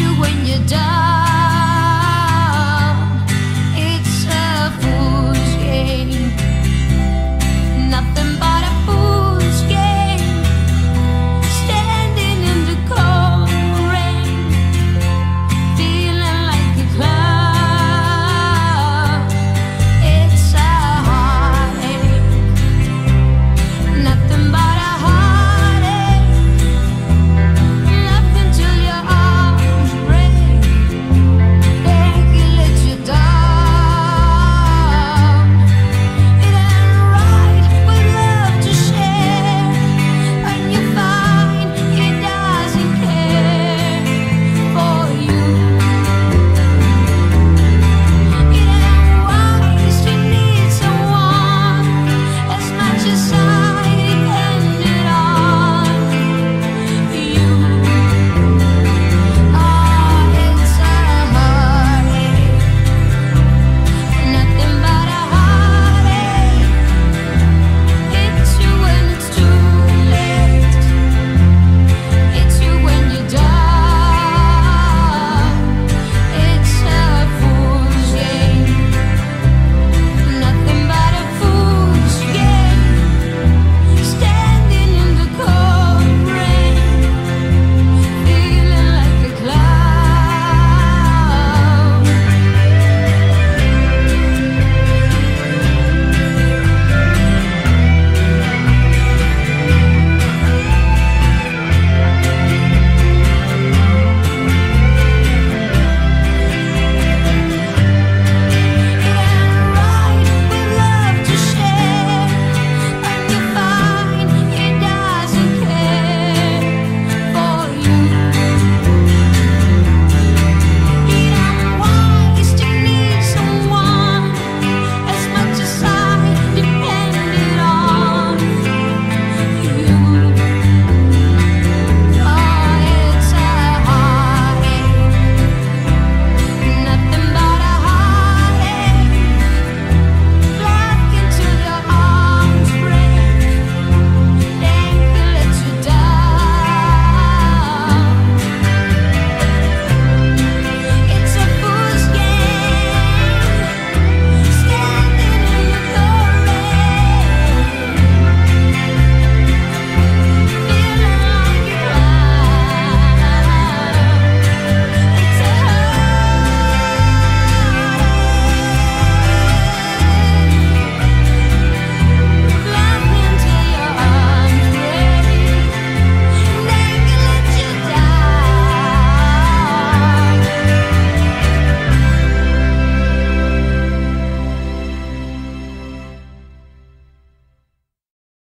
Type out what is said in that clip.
you when you die.